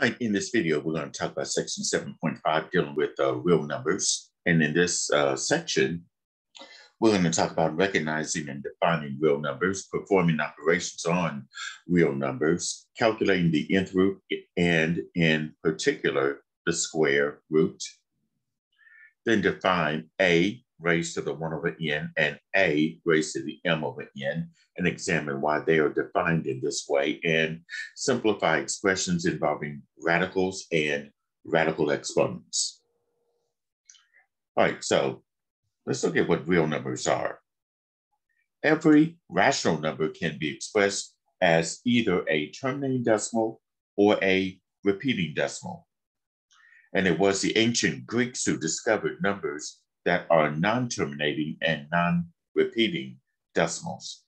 In this video, we're going to talk about section 7.5 dealing with uh, real numbers. And in this uh, section, we're going to talk about recognizing and defining real numbers, performing operations on real numbers, calculating the nth root, and in particular, the square root. Then define A raised to the 1 over n and A raised to the m over n and examine why they are defined in this way and simplify expressions involving radicals and radical exponents. All right, so let's look at what real numbers are. Every rational number can be expressed as either a terminating decimal or a repeating decimal. And it was the ancient Greeks who discovered numbers that are non-terminating and non-repeating decimals.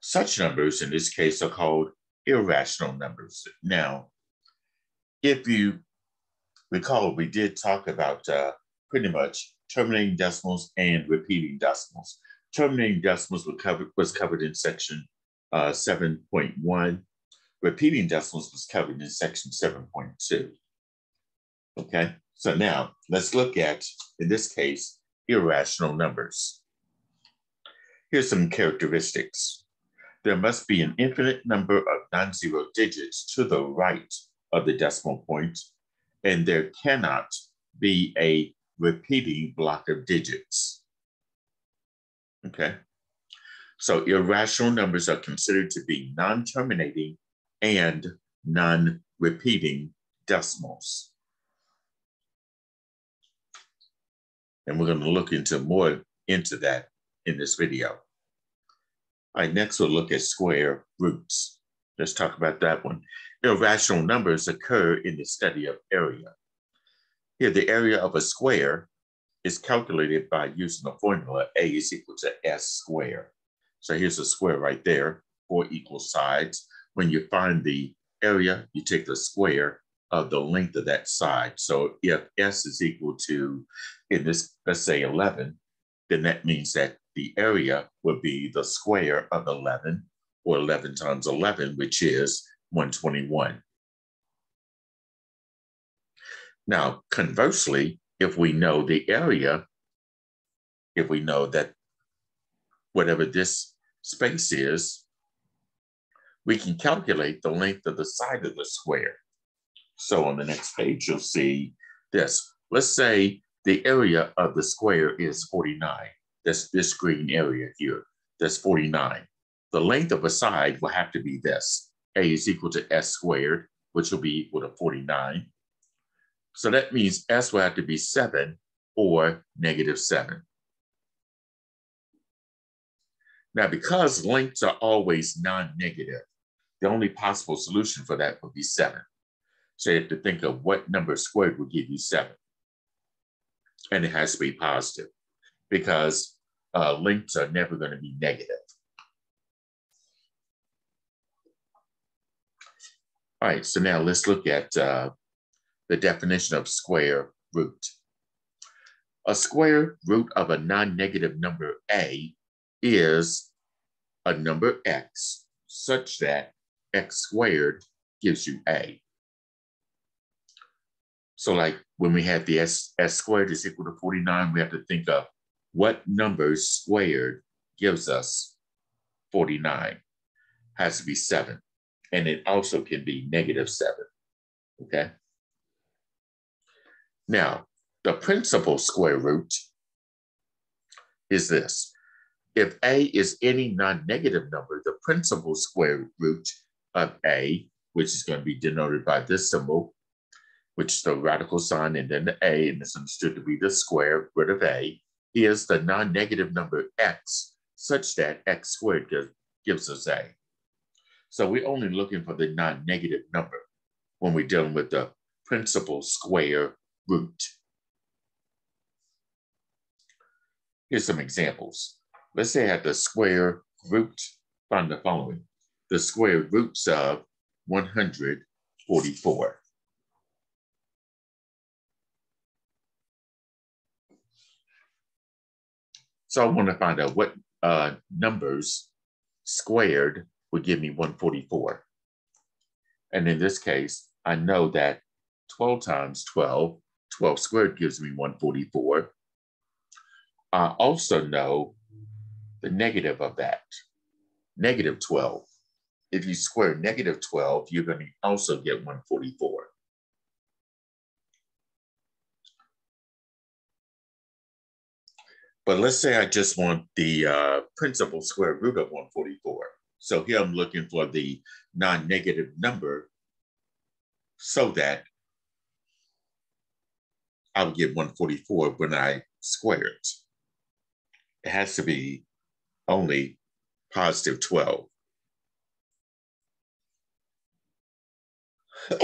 Such numbers in this case are called irrational numbers. Now, if you recall, we did talk about uh, pretty much terminating decimals and repeating decimals. Terminating decimals covered, was covered in section uh, 7.1. Repeating decimals was covered in section 7.2. Okay, so now let's look at, in this case, irrational numbers. Here's some characteristics. There must be an infinite number of non-zero digits to the right of the decimal point, and there cannot be a repeating block of digits. Okay, so irrational numbers are considered to be non-terminating and non-repeating decimals. And we're going to look into more into that in this video. All right, next we'll look at square roots. Let's talk about that one. Irrational numbers occur in the study of area. Here, the area of a square is calculated by using the formula A is equal to S squared. So here's a square right there, four equal sides. When you find the area, you take the square of the length of that side. So if S is equal to, in this, let's say 11, then that means that the area would be the square of 11 or 11 times 11, which is 121. Now, conversely, if we know the area, if we know that whatever this space is, we can calculate the length of the side of the square. So on the next page, you'll see this. Let's say the area of the square is 49. That's this green area here. That's 49. The length of a side will have to be this. A is equal to S squared, which will be equal to 49. So that means S will have to be 7 or negative 7. Now, because lengths are always non-negative, the only possible solution for that would be 7. So you have to think of what number squared would give you seven. And it has to be positive because uh, lengths are never going to be negative. All right, so now let's look at uh, the definition of square root. A square root of a non-negative number a is a number x such that x squared gives you a. So like when we have the S, S squared is equal to 49, we have to think of what number squared gives us 49. Has to be seven. And it also can be negative seven, okay? Now, the principal square root is this. If A is any non-negative number, the principal square root of A, which is going to be denoted by this symbol, which is the radical sign and then the a, and it's understood to be the square root of a, is the non-negative number x, such that x squared gives, gives us a. So we're only looking for the non-negative number when we're dealing with the principal square root. Here's some examples. Let's say I have the square root, find the following. The square roots of 144. So I want to find out what uh, numbers squared would give me 144. And in this case, I know that 12 times 12, 12 squared gives me 144. I also know the negative of that, negative 12. If you square negative 12, you're going to also get 144. But let's say I just want the uh, principal square root of 144. So here I'm looking for the non-negative number so that I would get 144 when I square it. It has to be only positive 12.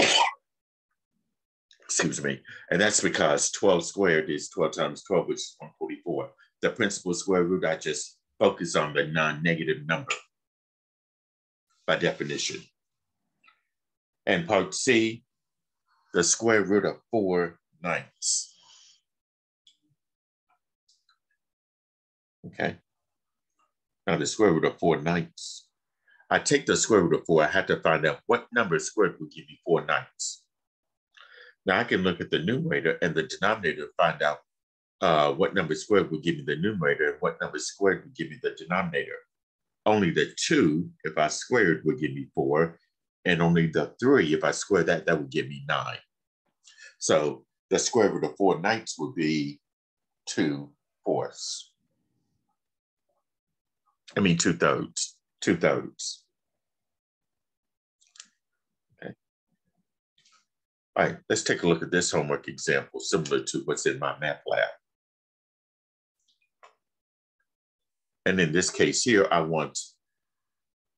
Excuse me. And that's because 12 squared is 12 times 12, which is 144. The principal square root, I just focus on the non-negative number by definition. And part C, the square root of 4 ninths. Okay. Now the square root of 4 ninths. I take the square root of 4, I have to find out what number squared will give me 4 ninths. Now I can look at the numerator and the denominator to find out uh, what number squared would give me the numerator what number squared would give me the denominator only the two, if I squared, would give me four, and only the three, if I square that, that would give me nine. So the square root of four ninths would be two fourths. I mean, two thirds, two thirds. Okay. All right, let's take a look at this homework example, similar to what's in MyMathLab. And in this case here, I want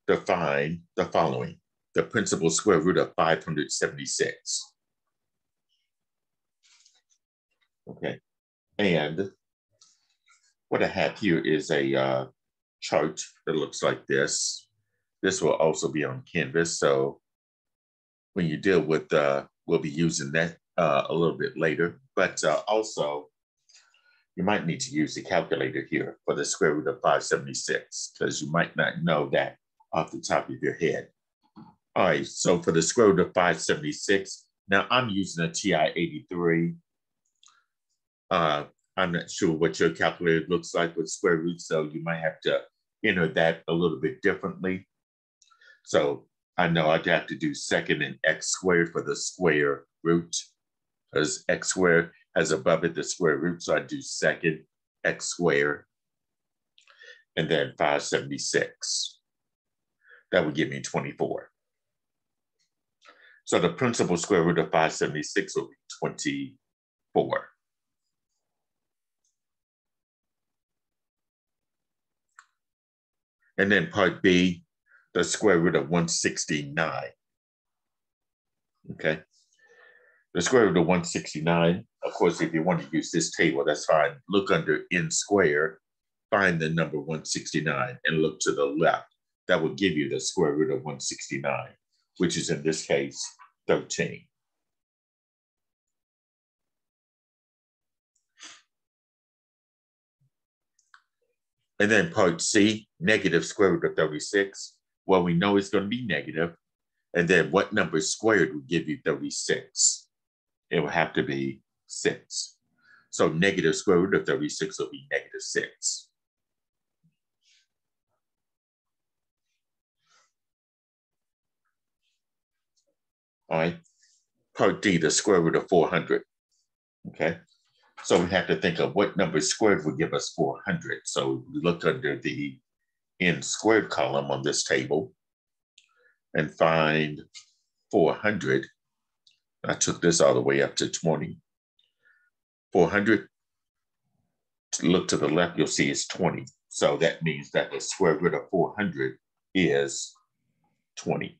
to find the following, the principal square root of 576. Okay, and what I have here is a uh, chart that looks like this. This will also be on Canvas. So when you deal with, uh, we'll be using that uh, a little bit later, but uh, also you might need to use the calculator here for the square root of 576 because you might not know that off the top of your head. All right, so for the square root of 576, now I'm using a TI-83. Uh, I'm not sure what your calculator looks like with square roots, so you might have to enter that a little bit differently. So I know I'd have to do second and x squared for the square root, because x squared has above it the square root. So I do second x squared and then 576. That would give me 24. So the principal square root of 576 will be 24. And then part B, the square root of 169. Okay. The square root of 169 of course, if you want to use this table, that's fine. Look under n squared, find the number 169 and look to the left. That will give you the square root of 169, which is in this case, 13. And then part C, negative square root of 36. Well, we know it's going to be negative. And then what number squared would give you 36? It will have to be 6. So negative square root of 36 will be negative 6. All right, part D, the square root of 400. Okay, so we have to think of what number squared would give us 400. So we look under the n squared column on this table and find 400. I took this all the way up to 20. 400, look to the left, you'll see it's 20. So that means that the square root of 400 is 20.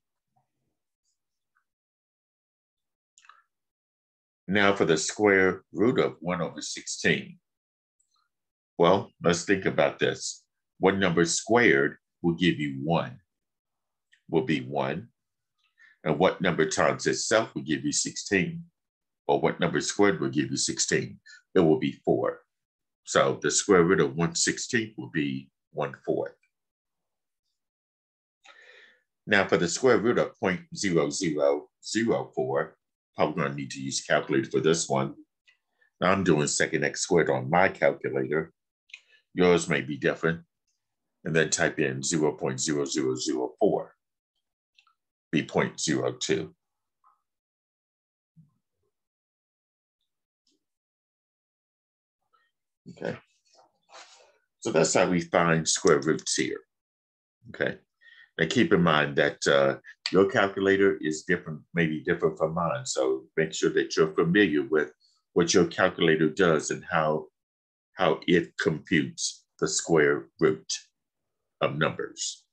Now for the square root of 1 over 16. Well, let's think about this. What number squared will give you 1? Will be 1. And what number times itself will give you 16? Or what number squared will give you 16? It will be four. So the square root of 1 16th will be 1 fourth. Now for the square root of 0.0004, probably to need to use calculator for this one. Now I'm doing second x squared on my calculator. Yours may be different. And then type in 0 0.0004, be 0.02. Okay. So that's how we find square roots here. Okay. And keep in mind that uh, your calculator is different, maybe different from mine. So make sure that you're familiar with what your calculator does and how, how it computes the square root of numbers.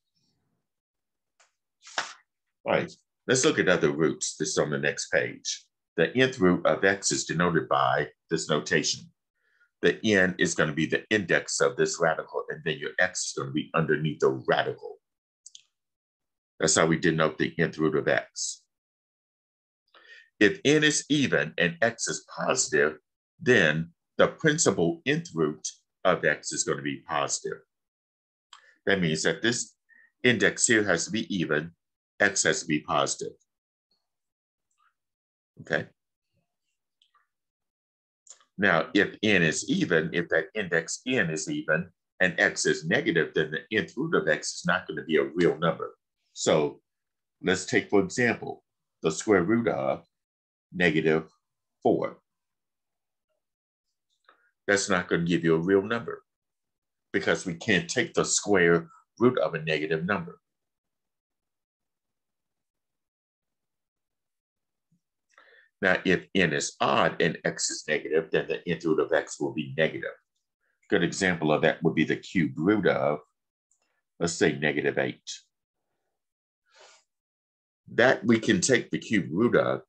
All right, let's look at other roots. This is on the next page. The nth root of x is denoted by this notation. The n is going to be the index of this radical, and then your x is going to be underneath the radical. That's how we denote the nth root of x. If n is even and x is positive, then the principal nth root of x is going to be positive. That means that this index here has to be even, x has to be positive. Okay. Now, if n is even, if that index n is even and x is negative, then the nth root of x is not going to be a real number. So let's take, for example, the square root of negative 4. That's not going to give you a real number because we can't take the square root of a negative number. Now, if n is odd and x is negative, then the nth root of x will be negative. Good example of that would be the cube root of, let's say negative 8 that we can take the cube root of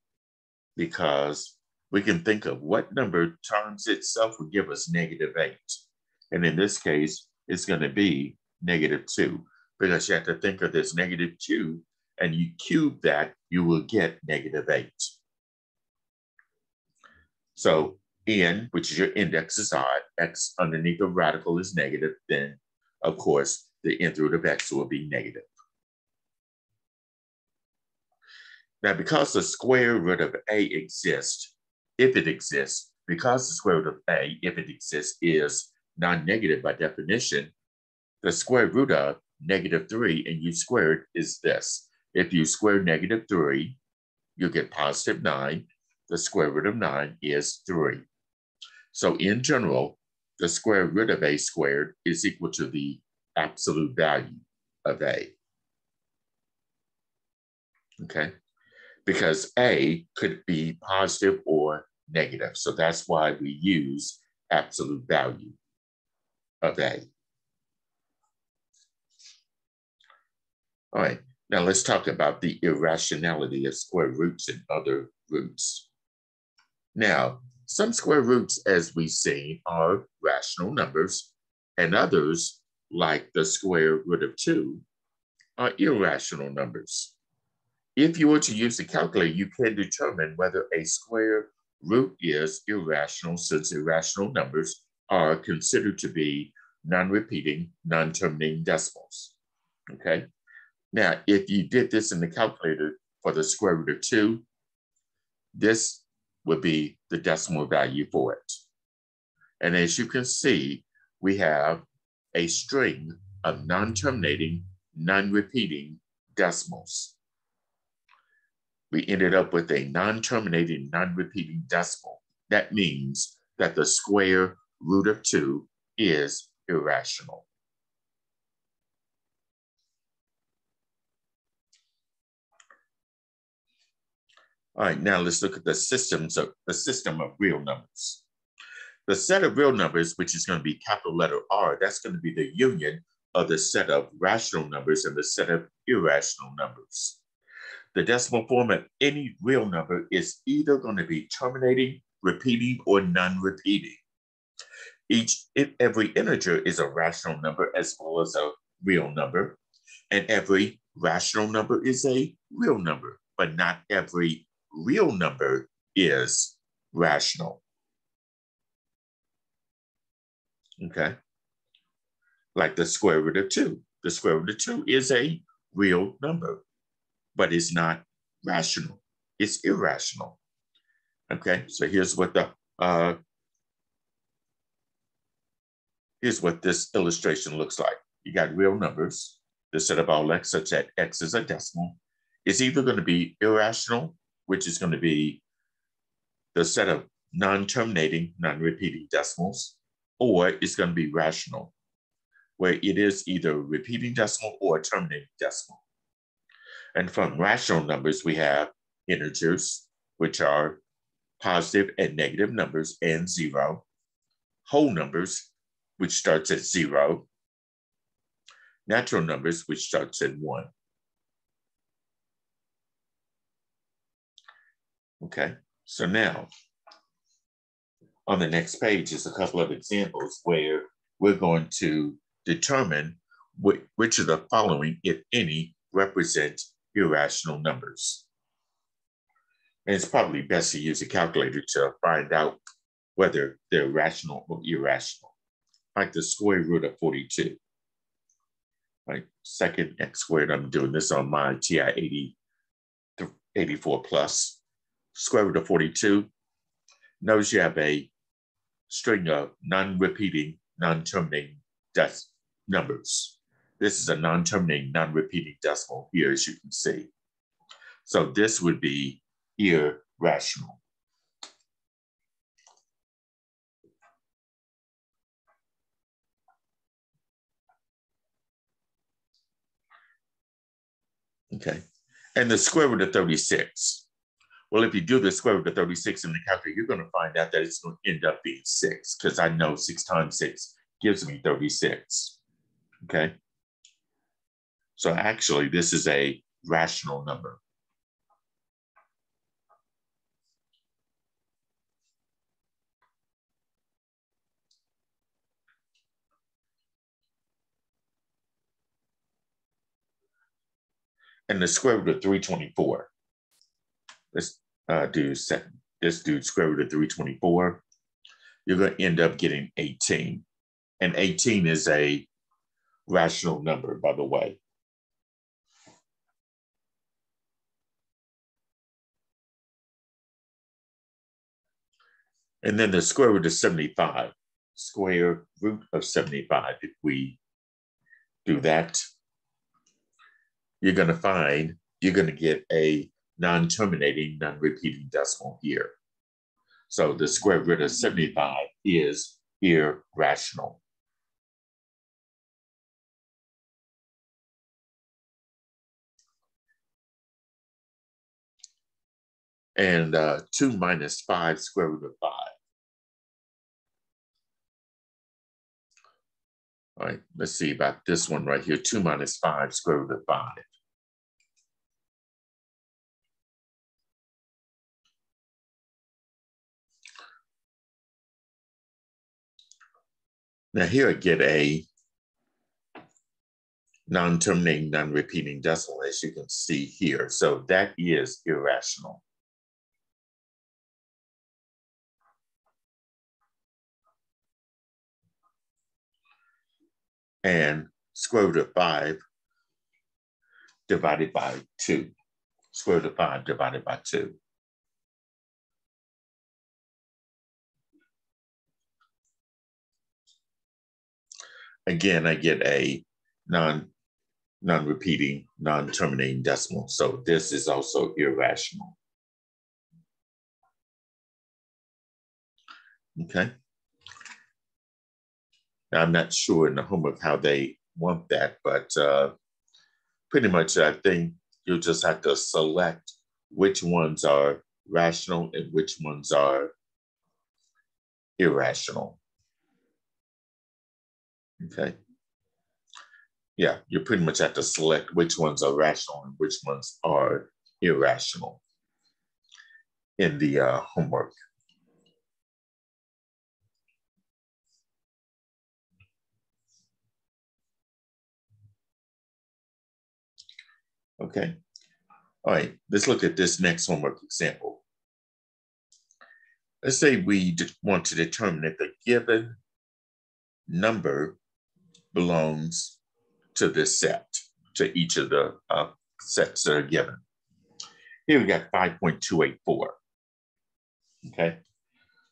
because we can think of what number times itself would give us negative 8. And in this case, it's going to be negative 2 because you have to think of this negative 2 and you cube that, you will get negative 8. So n, which is your index, is odd. x underneath the radical is negative. Then, of course, the nth root of x will be negative. Now, because the square root of a exists, if it exists, because the square root of a, if it exists, is non-negative by definition, the square root of negative 3 and u squared is this. If you square negative 3, you get positive 9. The square root of 9 is 3. So in general, the square root of a squared is equal to the absolute value of a. Okay because A could be positive or negative. So that's why we use absolute value of A. All right, now let's talk about the irrationality of square roots and other roots. Now, some square roots, as we've seen, are rational numbers, and others, like the square root of two, are irrational numbers. If you were to use the calculator, you can determine whether a square root is irrational since irrational numbers are considered to be non-repeating, non-terminating decimals, okay? Now, if you did this in the calculator for the square root of two, this would be the decimal value for it. And as you can see, we have a string of non-terminating, non-repeating decimals we ended up with a non-terminating, non-repeating decimal. That means that the square root of two is irrational. All right, now let's look at the systems of the system of real numbers. The set of real numbers, which is going to be capital letter R, that's going to be the union of the set of rational numbers and the set of irrational numbers. The decimal form of any real number is either going to be terminating, repeating, or non-repeating. Each, every integer is a rational number as well as a real number. And every rational number is a real number, but not every real number is rational. Okay. Like the square root of two. The square root of two is a real number but it's not rational. It's irrational. Okay, so here's what the uh, here's what this illustration looks like. You got real numbers. The set of all x such that x is a decimal. It's either going to be irrational, which is going to be the set of non-terminating, non-repeating decimals, or it's going to be rational, where it is either repeating decimal or terminating decimal. And from rational numbers, we have integers, which are positive and negative numbers and zero, whole numbers, which starts at zero, natural numbers, which starts at one. Okay, so now on the next page is a couple of examples where we're going to determine which of the following, if any, represent irrational numbers. And it's probably best to use a calculator to find out whether they're rational or irrational, like the square root of 42. Right, second x squared, I'm doing this on my TI 80, 84 plus. Square root of 42, knows you have a string of non-repeating, non-terminating numbers. This is a non-terminating, non-repeating decimal here, as you can see. So this would be irrational. Okay, and the square root of 36. Well, if you do the square root of 36 in the calculator, you're going to find out that it's going to end up being six because I know six times six gives me 36. Okay. So actually, this is a rational number. And the square root of 324. Let's uh, second. Let's do square root of 324. You're going to end up getting 18. And 18 is a rational number, by the way. And then the square root of 75, square root of 75. If we do that, you're going to find you're going to get a non-terminating, non-repeating decimal here. So the square root of 75 is irrational. And uh, 2 minus 5 square root of 5. All right, let's see about this one right here, 2 minus 5 square root of 5. Now here I get a non-terminating, non-repeating decimal, as you can see here. So that is irrational. And square root of five divided by two. Square root of five divided by two. Again, I get a non, non-repeating, non-terminating decimal. So this is also irrational. Okay. I'm not sure in the homework how they want that, but uh, pretty much I think you just have to select which ones are rational and which ones are irrational. Okay. Yeah, you pretty much have to select which ones are rational and which ones are irrational in the uh, homework. Okay. All right, let's look at this next homework example. Let's say we want to determine if the given number belongs to this set, to each of the uh, sets that are given. Here we got 5.284. Okay,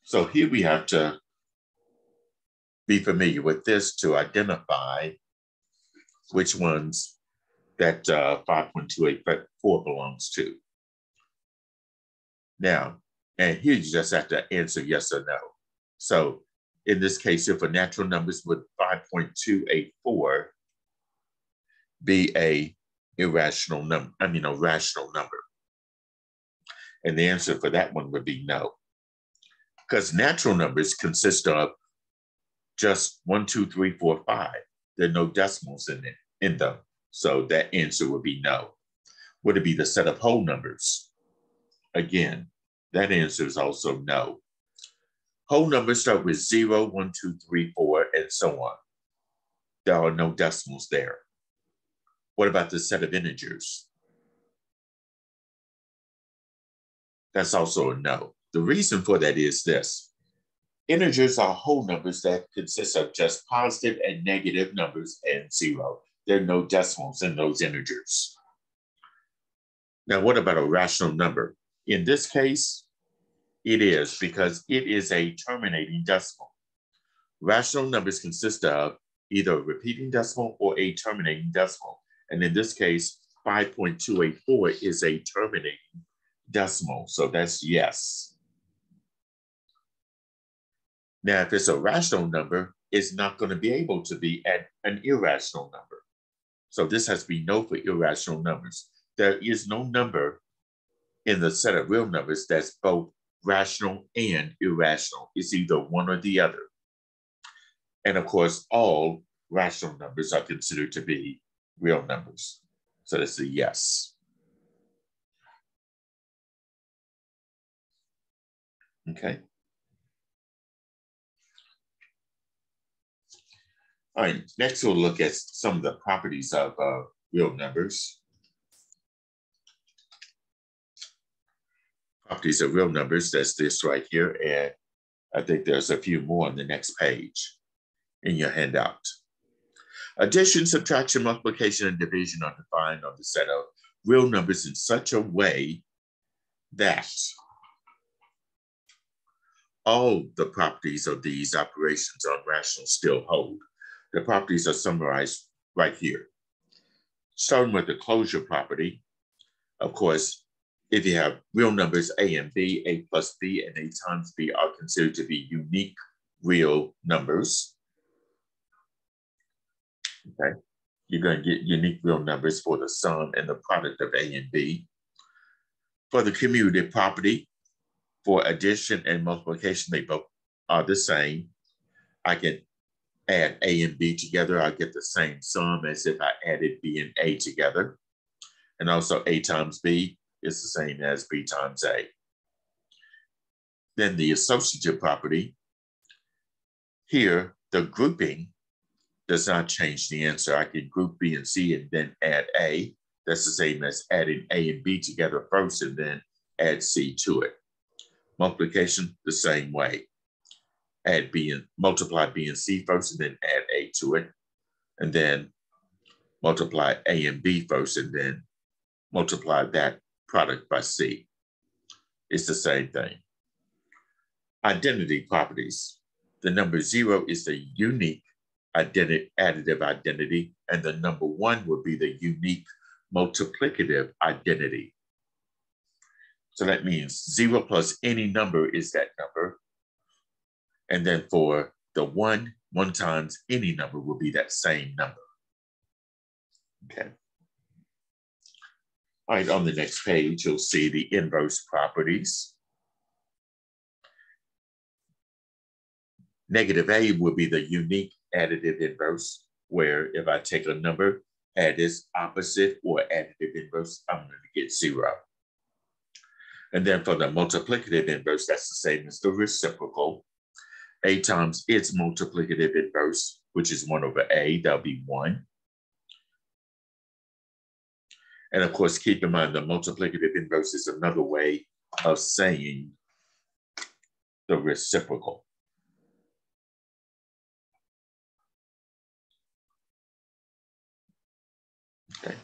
so here we have to be familiar with this to identify which ones that uh, 5.284 belongs to. Now, and here you just have to answer yes or no. So in this case, if a natural numbers would 5.284 be a irrational number, I mean a rational number. And the answer for that one would be no. Because natural numbers consist of just one, two, three, four, five. There are no decimals in it in them. So that answer would be no. Would it be the set of whole numbers? Again, that answer is also no. Whole numbers start with zero, one, two, three, four, and so on. There are no decimals there. What about the set of integers? That's also a no. The reason for that is this. Integers are whole numbers that consist of just positive and negative numbers and zero. There are no decimals in those integers. Now, what about a rational number? In this case, it is because it is a terminating decimal. Rational numbers consist of either a repeating decimal or a terminating decimal. And in this case, 5.284 is a terminating decimal. So that's yes. Now, if it's a rational number, it's not going to be able to be an irrational number. So this has to be no for irrational numbers. There is no number in the set of real numbers that's both rational and irrational. It's either one or the other. And of course, all rational numbers are considered to be real numbers. So that's a yes. Okay. All right, next we'll look at some of the properties of uh, real numbers. Properties of real numbers, that's this right here. And I think there's a few more on the next page in your handout. Addition, subtraction, multiplication, and division are defined on the set of real numbers in such a way that all the properties of these operations on rational still hold. The properties are summarized right here. Starting with the closure property, of course, if you have real numbers A and B, A plus B and A times B are considered to be unique real numbers. Okay, you're going to get unique real numbers for the sum and the product of A and B. For the commutative property, for addition and multiplication, they both are the same. I can add A and B together, I get the same sum as if I added B and A together. And also A times B is the same as B times A. Then the associative property, here the grouping does not change the answer. I can group B and C and then add A. That's the same as adding A and B together first and then add C to it. Multiplication, the same way add B and multiply B and C first and then add A to it. And then multiply A and B first and then multiply that product by C. It's the same thing. Identity properties. The number zero is the unique additive identity, and the number one would be the unique multiplicative identity. So that means zero plus any number is that number, and then for the one, one times any number will be that same number. Okay. All right, on the next page, you'll see the inverse properties. Negative A will be the unique additive inverse, where if I take a number, add its opposite or additive inverse, I'm going to get zero. And then for the multiplicative inverse, that's the same as the reciprocal. A times its multiplicative inverse, which is 1 over A, that'll be 1. And of course, keep in mind the multiplicative inverse is another way of saying the reciprocal. Okay.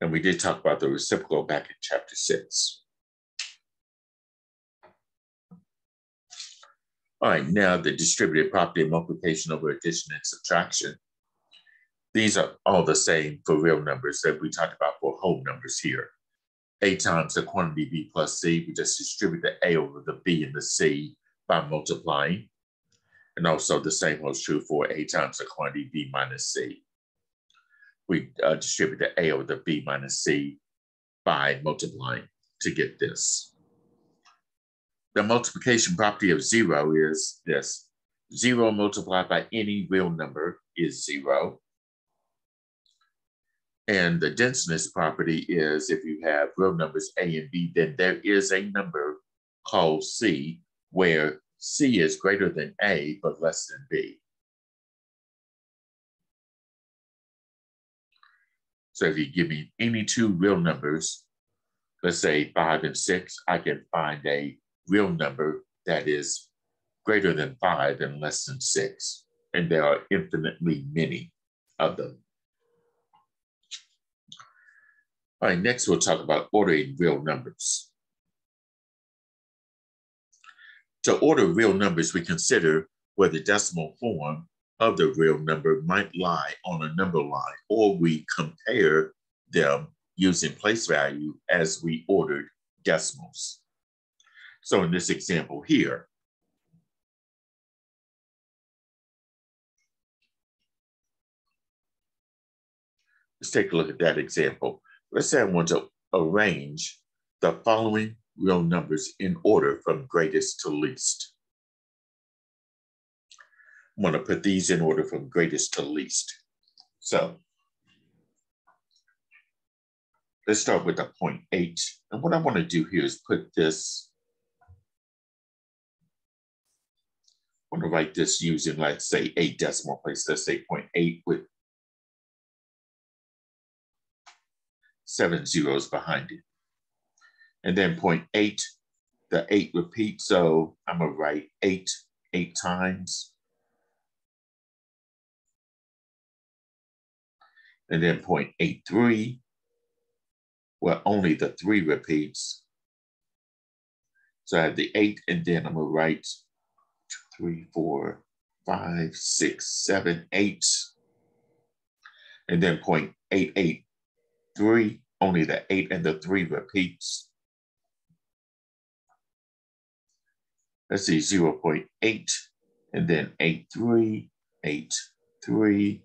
And we did talk about the reciprocal back in chapter six. All right, now the distributive property of multiplication over addition and subtraction. These are all the same for real numbers that we talked about for whole numbers here. A times the quantity B plus C, we just distribute the A over the B and the C by multiplying. And also the same holds true for A times the quantity B minus C. We uh, distribute the A over the B minus C by multiplying to get this. The multiplication property of zero is this. Zero multiplied by any real number is zero. And the denseness property is if you have real numbers A and B, then there is a number called C where C is greater than A but less than B. So if you give me any two real numbers, let's say five and six, I can find a real number that is greater than five and less than six. And there are infinitely many of them. All right, next we'll talk about ordering real numbers. To order real numbers, we consider where the decimal form of the real number might lie on a number line, or we compare them using place value as we ordered decimals. So in this example here, let's take a look at that example. Let's say I want to arrange the following real numbers in order from greatest to least. I'm going to put these in order from greatest to least. So let's start with a 0.8. And what I want to do here is put this, I want to write this using, let's say, eight decimal places. Let's say 0.8 with seven zeros behind it. And then eight, the eight repeats. So I'm gonna write eight, eight times. And then point eight three, where only the three repeats. So I have the eight, and then I'm gonna write two, three, four, five, six, seven, eight. And then 0.883, only the eight and the three repeats. Let's see, 0 0.8, and then 8, 3, 8, 3,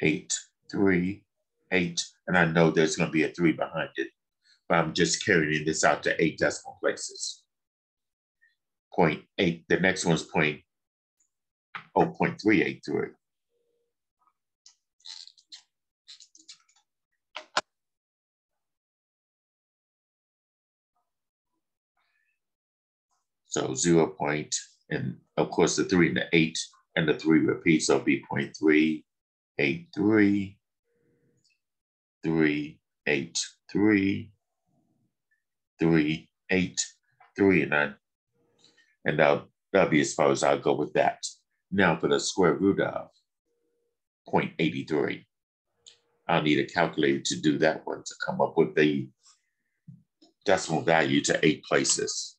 8, 3, 8. And I know there's going to be a 3 behind it, but I'm just carrying this out to 8 decimal places. 0.8, the next one's point, oh, 0.383. So 0 point, and of course the three and the eight and the three repeats, so be 0.3, 8, 3, 3, 8, 3, 3, 8, 3, and 9. And that'll, that'll be as far as I'll go with that. Now for the square root of 0.83. I'll need a calculator to do that one to come up with the decimal value to eight places.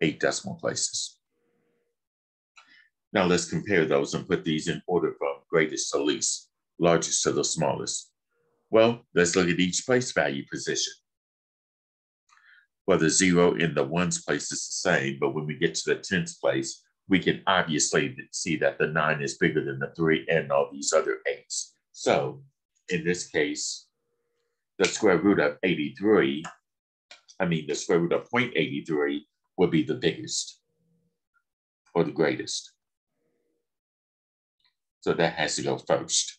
eight decimal places. Now let's compare those and put these in order from greatest to least, largest to the smallest. Well, let's look at each place value position. Well, the zero in the ones place is the same, but when we get to the tens place, we can obviously see that the nine is bigger than the three and all these other eights. So in this case, the square root of 83, I mean the square root of 0.83 would be the biggest or the greatest. So that has to go first.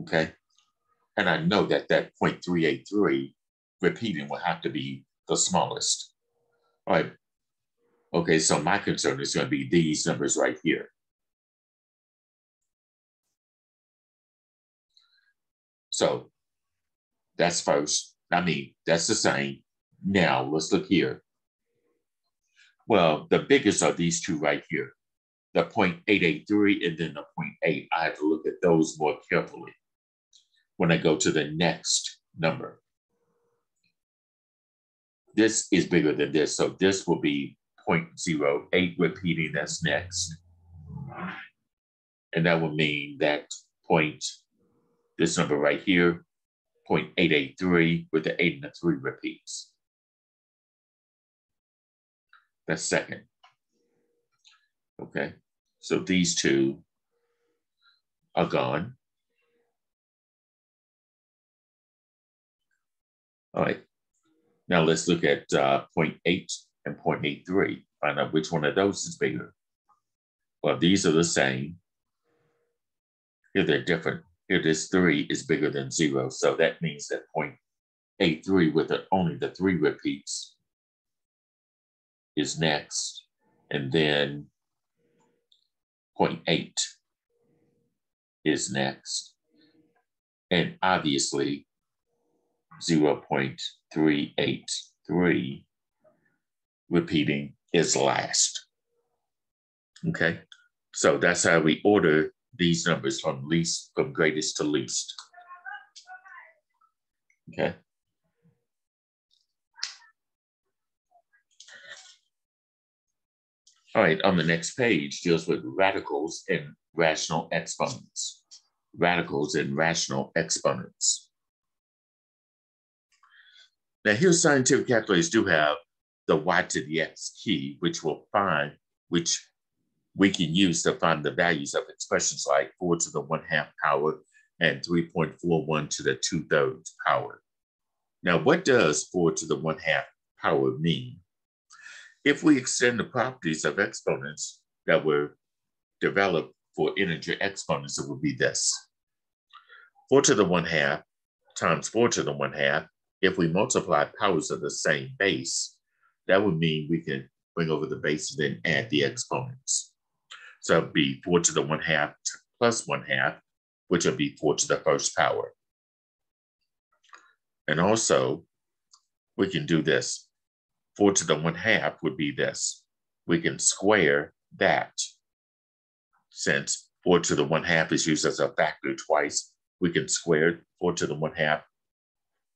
Okay. And I know that that 0.383 repeating will have to be the smallest. All right. Okay, so my concern is going to be these numbers right here. So that's first. I mean, that's the same. Now let's look here. Well, the biggest are these two right here, the 0.883 and then the 0.8. I have to look at those more carefully when I go to the next number. This is bigger than this, so this will be 0.08 repeating, that's next. And that will mean that point, this number right here, 0.883 with the eight and the three repeats. That's second. Okay, so these two are gone. All right, now let's look at uh, 0.8 and 0.83, find out which one of those is bigger. Well, these are the same. Here they're different. Here this three is bigger than zero. So that means that 0.83 with the, only the three repeats is next. And then 0.8 is next. And obviously 0.383 repeating is last. Okay, so that's how we order these numbers from least, from greatest to least. Okay. All right, on the next page deals with radicals and rational exponents. Radicals and rational exponents. Now here scientific calculators do have the y to the x key, which will find, which we can use to find the values of expressions like four to the one half power and 3.41 to the two thirds power. Now, what does four to the one half power mean? If we extend the properties of exponents that were developed for integer exponents, it would be this. Four to the one half times four to the one half, if we multiply powers of the same base, that would mean we can bring over the base and then add the exponents. So it'd be four to the one half plus one half, which would be four to the first power. And also, we can do this. Four to the one half would be this. We can square that. Since four to the one half is used as a factor twice, we can square four to the one half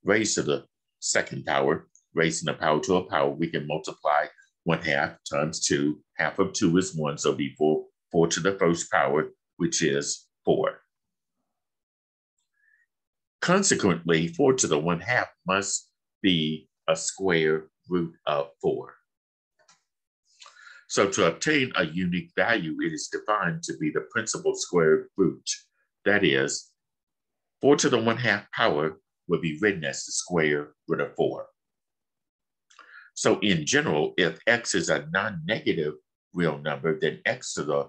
raised to the second power raising the power to a power, we can multiply one half times two. Half of two is one, so be four, four to the first power, which is four. Consequently, four to the one half must be a square root of four. So to obtain a unique value, it is defined to be the principal square root. That is, four to the one half power would be written as the square root of four. So in general, if x is a non-negative real number, then x to the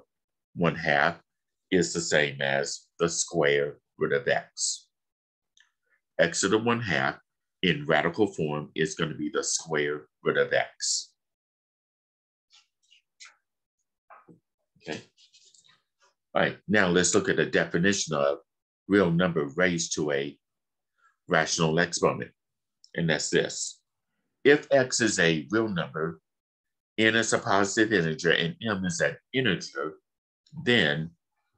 one half is the same as the square root of x. x to the one half in radical form is going to be the square root of x. Okay. All right, now let's look at the definition of real number raised to a rational exponent. And that's this if x is a real number, n is a positive integer, and m is an integer, then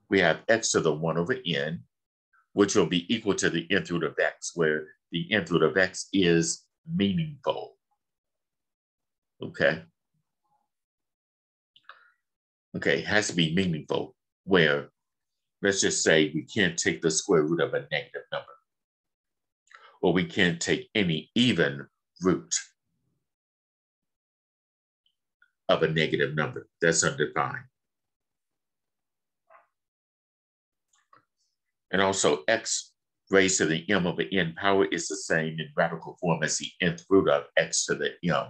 we have x to the 1 over n, which will be equal to the nth root of x, where the nth root of x is meaningful. Okay. Okay, it has to be meaningful, where let's just say we can't take the square root of a negative number, or we can't take any even root of a negative number. That's undefined. And also x raised to the m over n power is the same in radical form as the nth root of x to the m.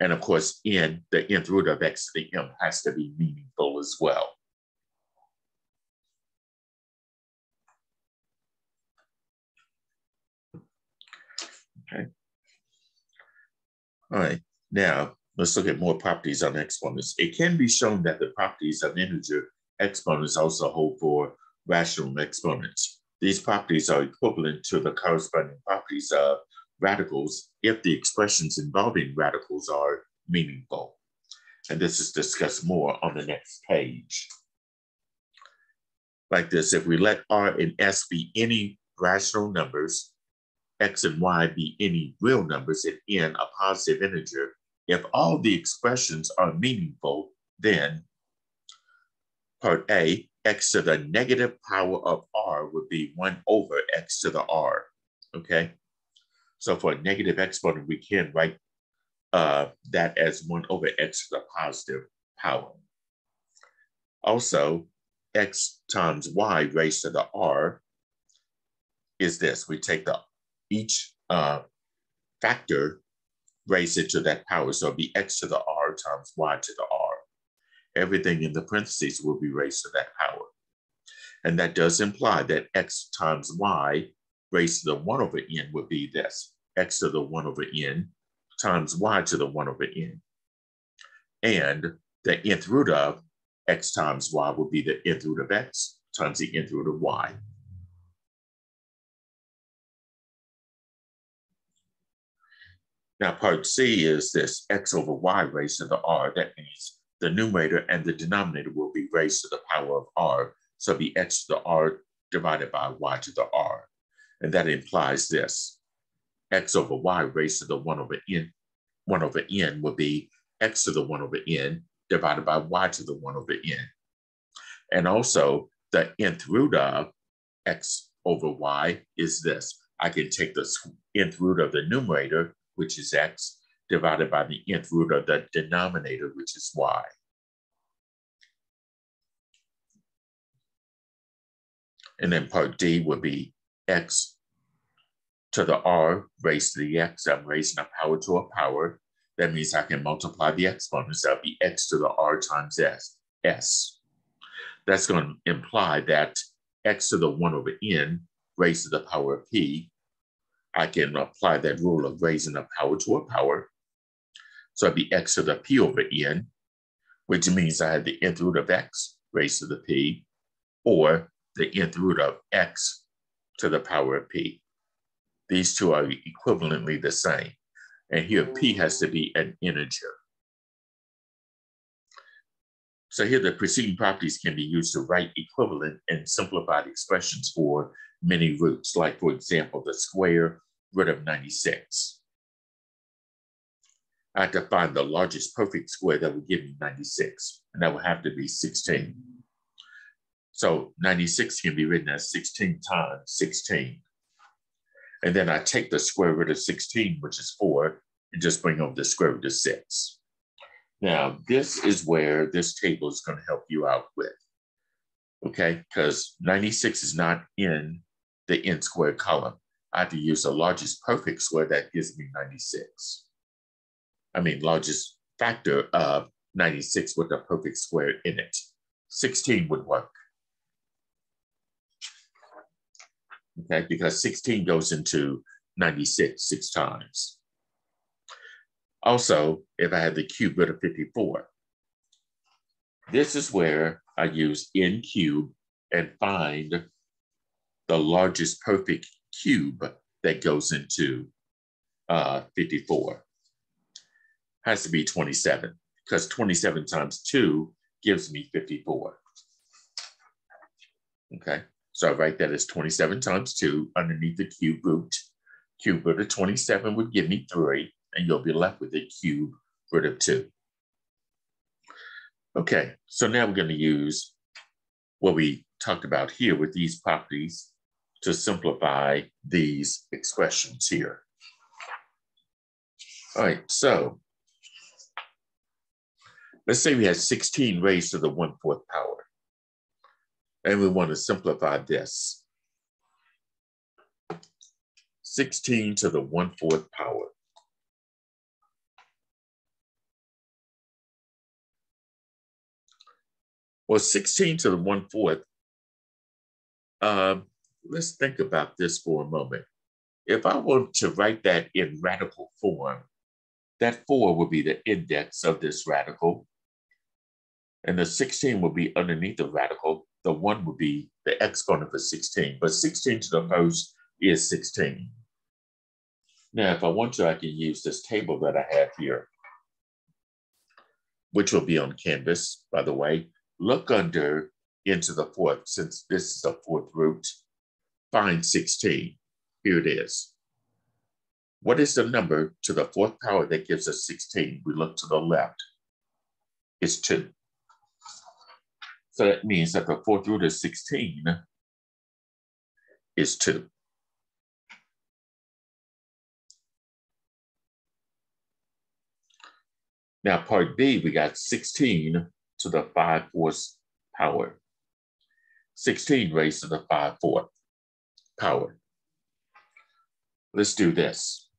And of course, n, the nth root of x to the m has to be meaningful as well. Okay. All right, now let's look at more properties on exponents. It can be shown that the properties of integer exponents also hold for rational exponents. These properties are equivalent to the corresponding properties of radicals if the expressions involving radicals are meaningful. And this is discussed more on the next page. Like this, if we let R and S be any rational numbers, X and Y be any real numbers, and N a positive integer, if all the expressions are meaningful, then part A, X to the negative power of R would be one over X to the R, okay? So for a negative exponent, we can write uh, that as 1 over x to the positive power. Also, x times y raised to the r is this. We take the each uh, factor, raise it to that power. So it'll be x to the r times y to the r. Everything in the parentheses will be raised to that power. And that does imply that x times y raised to the 1 over n would be this, x to the 1 over n times y to the 1 over n. And the nth root of x times y will be the nth root of x times the nth root of y. Now part C is this x over y raised to the r. That means the numerator and the denominator will be raised to the power of r. So be x to the r divided by y to the r. And that implies this x over y raised to the 1 over n, 1 over n would be x to the 1 over n divided by y to the 1 over n. And also the nth root of x over y is this. I can take the nth root of the numerator, which is x, divided by the nth root of the denominator, which is y. And then part D would be x to the r raised to the x. I'm raising a power to a power. That means I can multiply the exponents. That'll be x to the r times s. s. That's going to imply that x to the 1 over n raised to the power of p. I can apply that rule of raising a power to a power. So it'd be x to the p over n, which means I have the nth root of x raised to the p, or the nth root of x to the power of p. These two are equivalently the same. And here P has to be an integer. So here the preceding properties can be used to write equivalent and simplified expressions for many roots, like for example, the square root of 96. I have to find the largest perfect square that would give me 96, and that would have to be 16. So 96 can be written as 16 times 16. And then I take the square root of 16, which is four, and just bring over the square root of six. Now, this is where this table is going to help you out with, okay? Because 96 is not in the n squared column. I have to use the largest perfect square that gives me 96. I mean, largest factor of 96 with a perfect square in it. 16 would work. okay? Because 16 goes into 96 six times. Also, if I had the cube root of 54, this is where I use n cube and find the largest perfect cube that goes into uh, 54. Has to be 27 because 27 times 2 gives me 54. Okay. So I write that as 27 times 2 underneath the cube root. Cube root of 27 would give me 3, and you'll be left with a cube root of 2. Okay, so now we're going to use what we talked about here with these properties to simplify these expressions here. All right, so let's say we had 16 raised to the 1 4th power. And we want to simplify this. 16 to the 1 4th power. Well, 16 to the 1 4th, um, let's think about this for a moment. If I want to write that in radical form, That 4 will be the index of this radical. And the 16 will be underneath the radical. The 1 will be the exponent of 16. But 16 to the first is 16. Now, if I want to, I can use this table that I have here, which will be on Canvas, by the way. Look under n to the fourth, since this is the fourth root, find 16. Here it is. What is the number to the fourth power that gives us 16? We look to the left. It's 2. So that means that the fourth root of 16 is 2. Now, part B, we got 16 to the 5 fourths power. 16 raised to the 5 fourth power. Let's do this.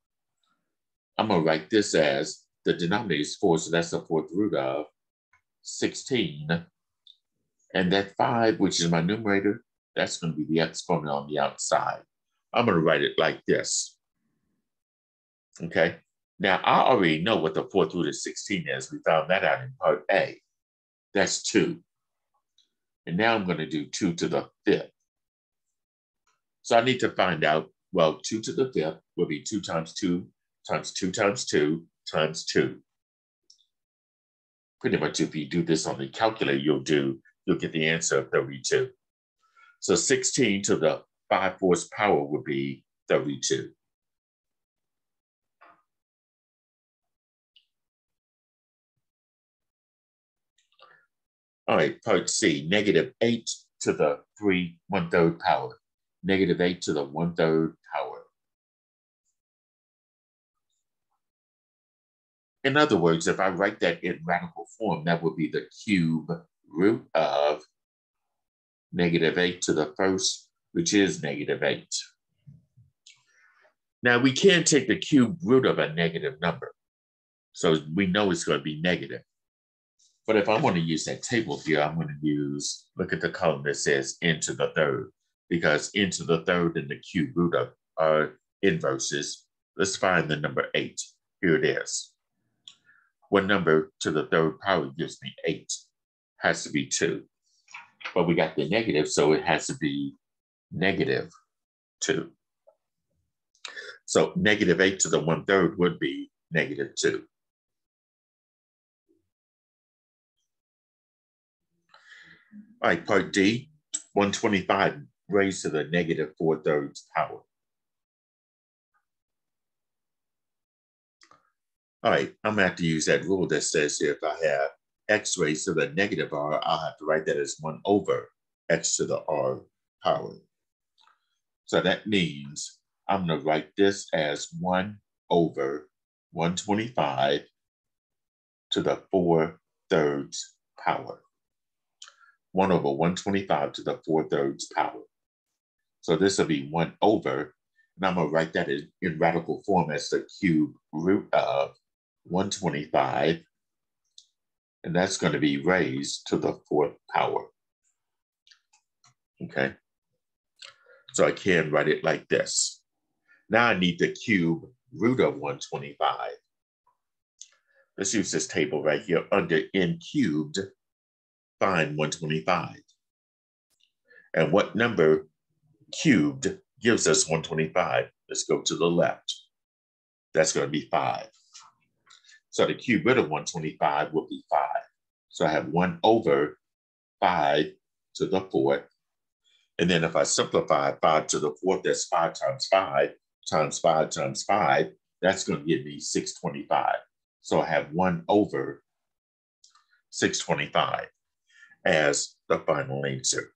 I'm going to write this as the denominator is 4, so that's the fourth root of 16. And that 5, which is my numerator, that's going to be the exponent on the outside. I'm going to write it like this. Okay. Now, I already know what the fourth root of 16 is. We found that out in part A. That's 2. And now I'm going to do 2 to the fifth. So I need to find out, well, 2 to the fifth will be 2 times 2 times 2 times 2 times 2. Pretty much if you do this on the calculator, you'll do, you'll get the answer of 32. So 16 to the 5 fourths power would be 32. All right, part C, negative 8 to the 3 one third power. Negative 8 to the one third power. In other words, if I write that in radical form, that would be the cube root of negative 8 to the first, which is negative 8. Now, we can't take the cube root of a negative number. So we know it's going to be negative. But if I want to use that table here, I'm going to use, look at the column that says n to the third, because n to the third and the cube root of are inverses. Let's find the number eight. Here it is. What number to the third power gives me eight? Has to be two. But we got the negative, so it has to be negative two. So negative eight to the one third would be negative two. All right, part D, 125 raised to the negative four thirds power. All right, I'm gonna have to use that rule that says if I have x raised to the negative r, I'll have to write that as one over x to the r power. So that means I'm gonna write this as one over 125 to the four thirds power. One over 125 to the four thirds power. So this will be one over, and I'm gonna write that in, in radical form as the cube root of 125, and that's going to be raised to the fourth power. Okay, so I can write it like this. Now I need the cube root of 125. Let's use this table right here under n cubed, find 125. And what number cubed gives us 125? Let's go to the left. That's going to be 5. So the cube root of 125 will be 5. So I have 1 over 5 to the fourth. And then if I simplify 5 to the fourth, that's 5 times 5 times 5 times 5. That's going to give me 625. So I have 1 over 625 as the final answer.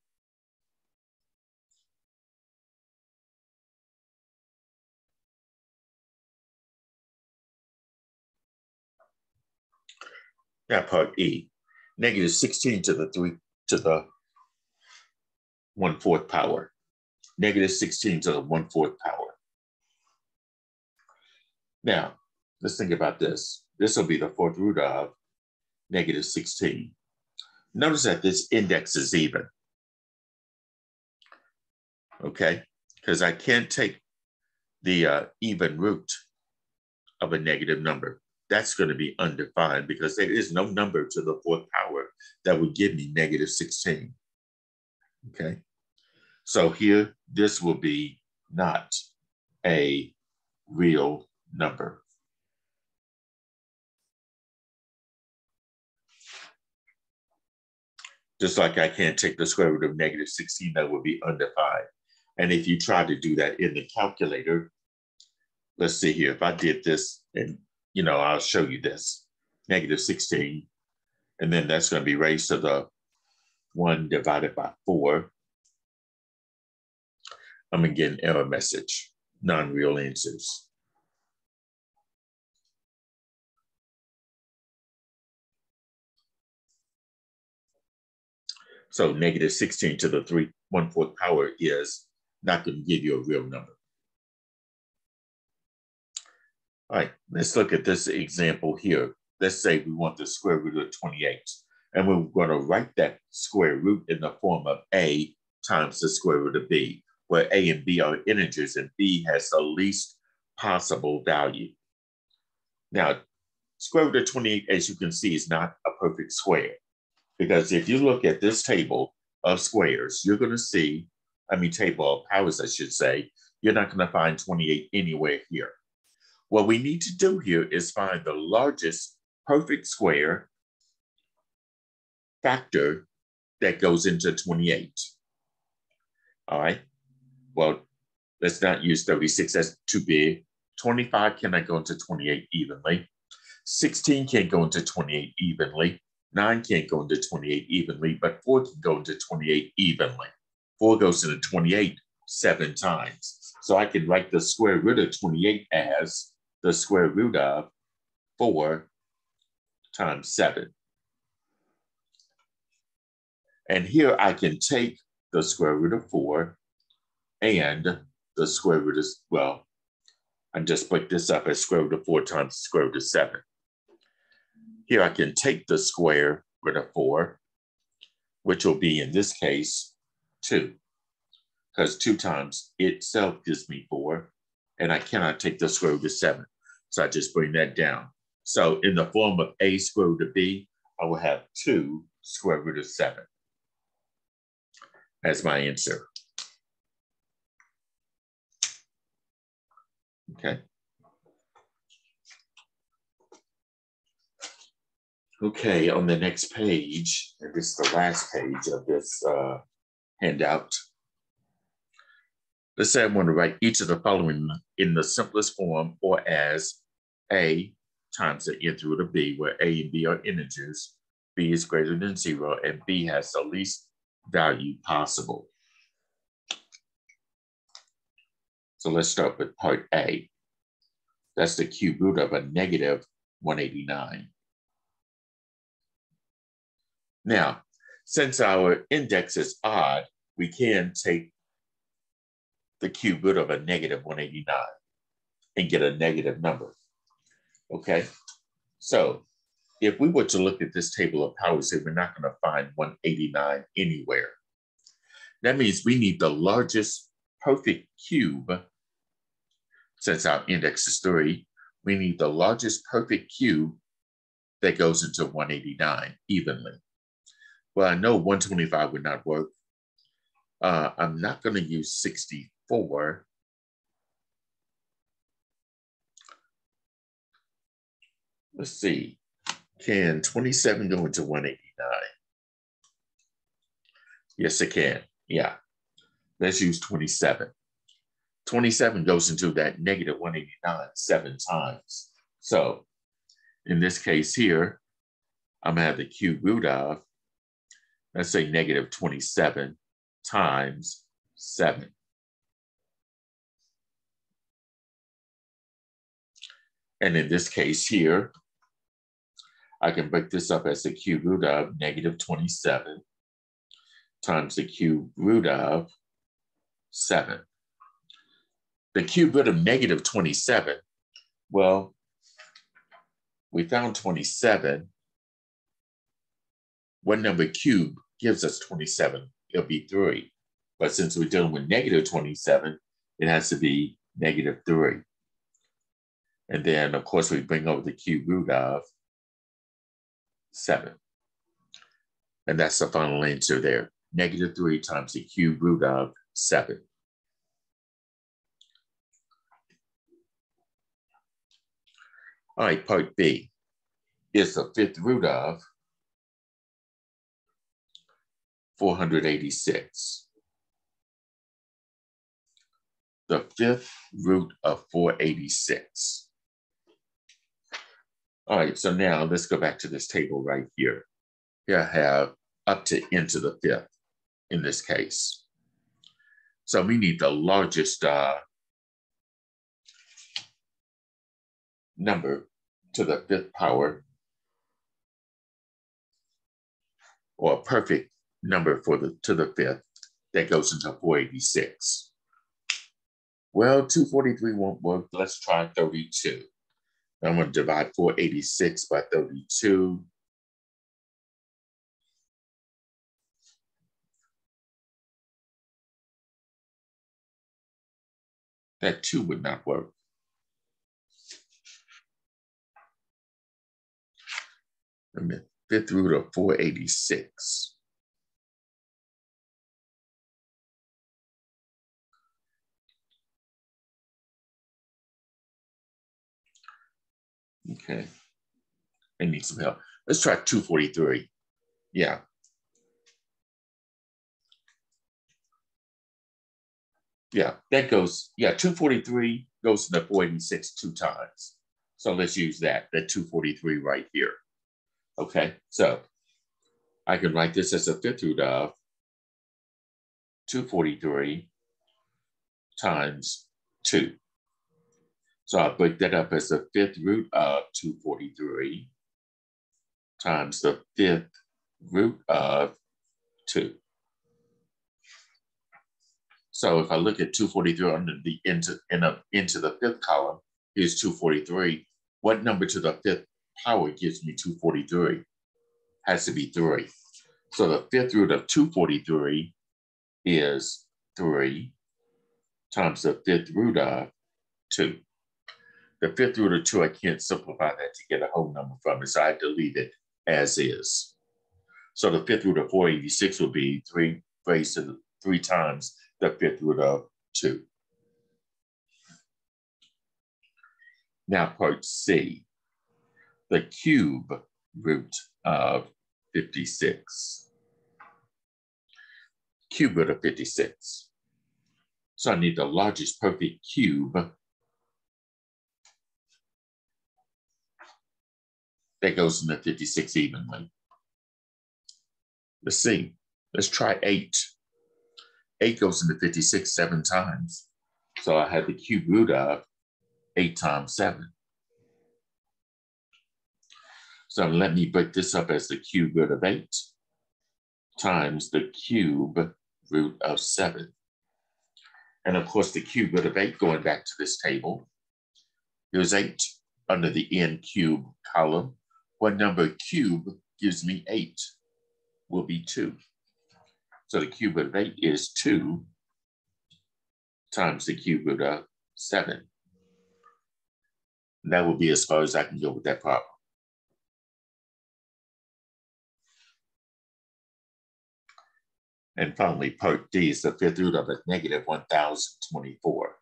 Now part E, negative 16 to the 3 to the 1 fourth power. Negative 16 to the 1 fourth power. Now, let's think about this. This will be the fourth root of negative 16. Notice that this index is even. Okay, because I can't take the uh, even root of a negative number. That's going to be undefined because there is no number to the fourth power that would give me negative 16. Okay. So here, this will be not a real number. Just like I can't take the square root of negative 16, that would be undefined. And if you try to do that in the calculator, let's see here, if I did this and, you know, I'll show you this, negative 16, and then that's gonna be raised to the one divided by four. I'm gonna get an error message, non-real answers. So negative 16 to the three one fourth power is not going to give you a real number. All right, let's look at this example here. Let's say we want the square root of 28, and we're going to write that square root in the form of a times the square root of b, where a and b are integers and b has the least possible value. Now, square root of 28, as you can see, is not a perfect square. Because if you look at this table of squares, you're going to see, I mean, table of powers, I should say, you're not going to find 28 anywhere here. What we need to do here is find the largest perfect square factor that goes into 28. All right. Well, let's not use 36, that's too big. 25 cannot go into 28 evenly. 16 can't go into 28 evenly. 9 can't go into 28 evenly, but 4 can go into 28 evenly. 4 goes into 28 seven times. So I can write the square root of 28 as the square root of 4 times 7. And here I can take the square root of 4 and the square root of, well, and just break this up as square root of 4 times square root of 7. Here I can take the square root of 4, which will be, in this case, 2, because 2 times itself gives me 4, and I cannot take the square root of 7. So I just bring that down. So in the form of a square root of b, I will have 2 square root of 7 as my answer. Okay. Okay, on the next page, and this is the last page of this uh, handout. Let's say I want to write each of the following in the simplest form or as A times the nth root of B, where A and B are integers, B is greater than zero, and B has the least value possible. So let's start with part A. That's the cube root of a negative 189. Now, since our index is odd, we can take the cube root of a negative 189 and get a negative number. Okay, so if we were to look at this table of powers, we're not going to find 189 anywhere. That means we need the largest perfect cube, since our index is three, we need the largest perfect cube that goes into 189 evenly. Well, I know 125 would not work. Uh, I'm not going to use 64. Let's see. Can 27 go into 189? Yes, it can. Yeah. Let's use 27. 27 goes into that negative 189 seven times. So in this case here, I'm gonna have the cube root of let's say negative 27 times 7. And in this case here, I can break this up as the cube root of negative 27 times the cube root of 7. The cube root of negative 27, well, we found 27. One number cube gives us 27, it'll be 3. But since we're dealing with negative 27, it has to be negative 3. And then, of course, we bring over the cube root of 7. And that's the final answer there. Negative 3 times the cube root of 7. All right, part B is the fifth root of 486. The fifth root of 486. All right, so now let's go back to this table right here. Here I have up to n to the fifth in this case. So we need the largest uh, number to the fifth power or a perfect number for the to the fifth that goes into 486. Well, 243 won't work. Let's try 32. I'm going to divide 486 by 32. That 2 would not work. Fifth root of 486. Okay. I need some help. Let's try 243. Yeah. Yeah, that goes, yeah, 243 goes to the 486 two times. So let's use that, that 243 right here. Okay, so I can write this as a fifth root of 243 times 2. So I break that up as the fifth root of 243 times the fifth root of 2. So if I look at 243 under the into, in a, n to the fifth column, here's 243. What number to the fifth power gives me 243? Has to be 3. So the fifth root of 243 is 3 times the fifth root of 2. The fifth root of two, I can't simplify that to get a whole number from it, so I delete it as is. So the fifth root of 486 would be three raised to the, three times the fifth root of two. Now part C, the cube root of 56. Cube root of 56. So I need the largest perfect cube that goes into 56 evenly. Let's see. Let's try 8. 8 goes into 56 seven times. So I have the cube root of 8 times 7. So let me break this up as the cube root of 8 times the cube root of 7. And of course, the cube root of 8 going back to this table. Here's 8 under the n cube column what number cube gives me eight? Will be two. So the cube root of eight is two times the cube root of uh, seven. And that will be as far as I can go with that problem. And finally, part D is the fifth root of a negative 1024.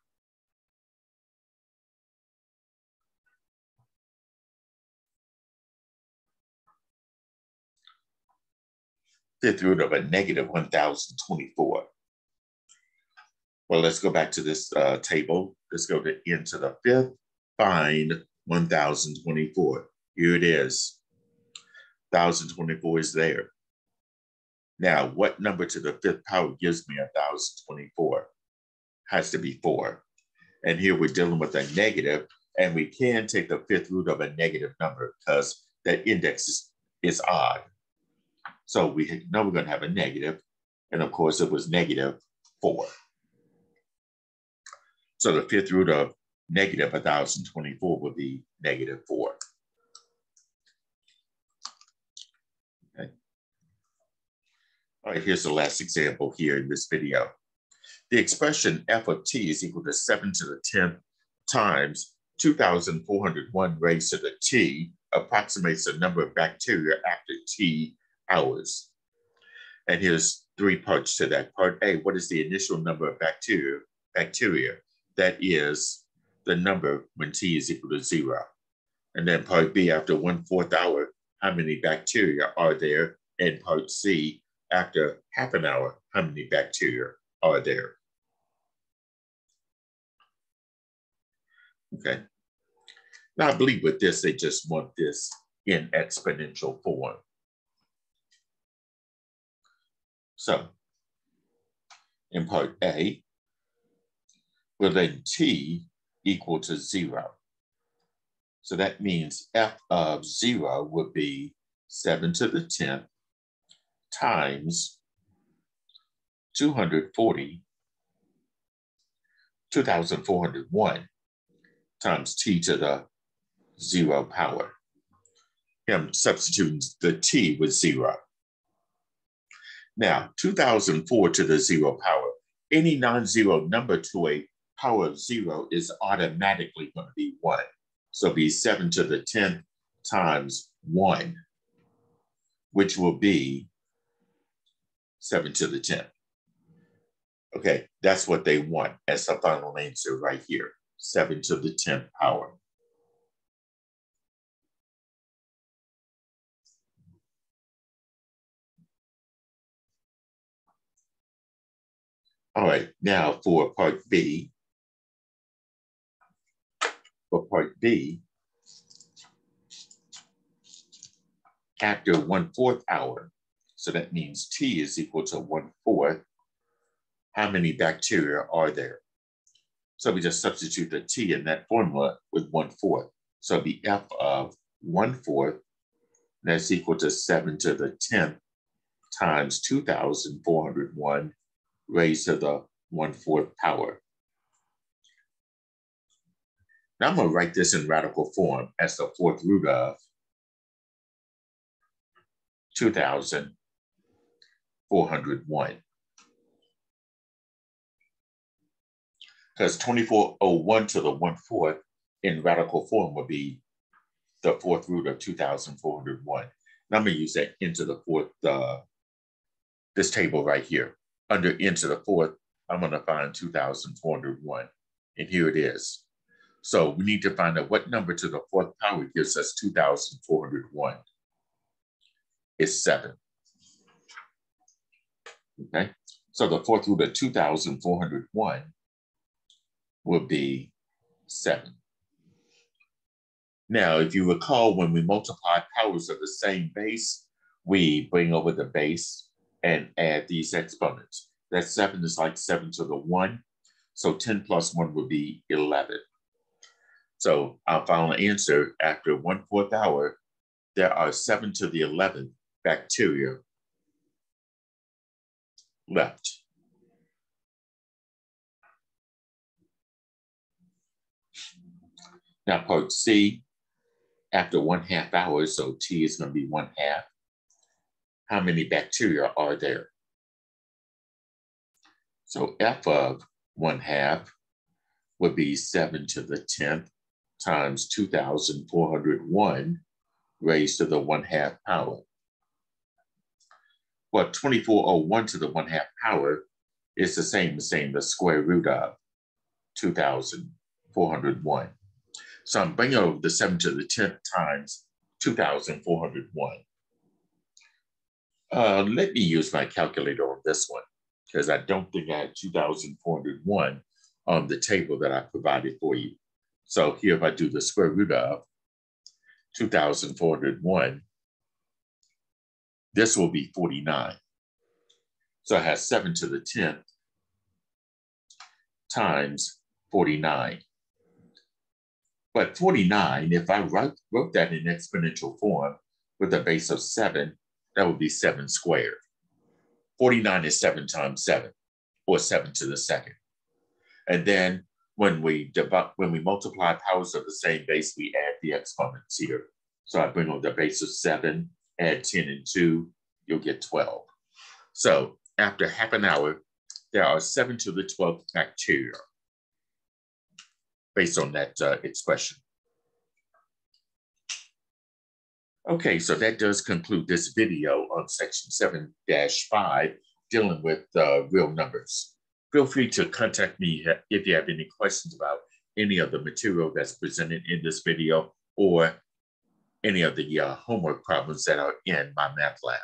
Fifth root of a negative 1,024. Well, let's go back to this uh, table. Let's go to n to the fifth, find 1,024. Here it is. 1,024 is there. Now, what number to the fifth power gives me 1,024? Has to be four. And here we're dealing with a negative, and we can take the fifth root of a negative number because that index is, is odd. So we know we're going to have a negative, and of course it was negative four. So the fifth root of negative 1024 would be negative four. Okay. All right, here's the last example here in this video. The expression f of t is equal to seven to the 10th times 2,401 raised to the T approximates the number of bacteria after T hours. And here's three parts to that. Part A, what is the initial number of bacteria? Bacteria, that is the number when T is equal to zero. And then part B, after one fourth hour, how many bacteria are there? And part C, after half an hour, how many bacteria are there? Okay. Now I believe with this, they just want this in exponential form. So in part A, we'll then T equal to zero. So that means f of zero would be seven to the 10th times 240, 2,401 times t to the zero power. I'm substituting the t with zero. Now, 2004 to the zero power, any non-zero number to a power of zero is automatically going to be one. So be seven to the 10th times one, which will be seven to the 10th. Okay, that's what they want as the final answer right here, seven to the 10th power. All right, now for part B. For part B, after one fourth hour, so that means T is equal to one fourth, how many bacteria are there? So we just substitute the T in that formula with one fourth. So the F of one fourth, that's equal to seven to the 10th times 2,401 raised to the one-fourth power. Now I'm gonna write this in radical form as the fourth root of 2,401. Because 2401 to the one-fourth in radical form would be the fourth root of 2,401. Now I'm gonna use that n to the fourth, uh, this table right here under n to the fourth, I'm going to find 2,401. And here it is. So we need to find out what number to the fourth power gives us 2,401. It's seven. Okay, so the fourth root of 2,401 will be seven. Now, if you recall, when we multiply powers of the same base, we bring over the base and add these exponents. That seven is like seven to the one. So 10 plus one would be 11. So our final answer after one fourth hour, there are seven to the 11 bacteria left. Now part C, after one half hour, so T is gonna be one half how many bacteria are there? So F of one half would be seven to the 10th times 2,401 raised to the one half power. Well, 2401 to the one half power is the same as saying the square root of 2,401. So I'm bringing over the 7 to the 10th times 2,401. Uh, let me use my calculator on this one because I don't think I had 2,401 on the table that I provided for you. So here, if I do the square root of 2,401, this will be 49. So I have 7 to the 10th times 49. But 49, if I write, wrote that in exponential form with a base of 7, that would be seven squared. 49 is seven times seven, or seven to the second. And then when we divide, when we multiply powers of the same base, we add the exponents here. So I bring on the base of seven, add 10 and two, you'll get 12. So after half an hour, there are seven to the 12th bacteria. based on that uh, expression. Okay, so that does conclude this video on section 7-5, dealing with uh, real numbers. Feel free to contact me if you have any questions about any of the material that's presented in this video or any of the uh, homework problems that are in MyMathLab.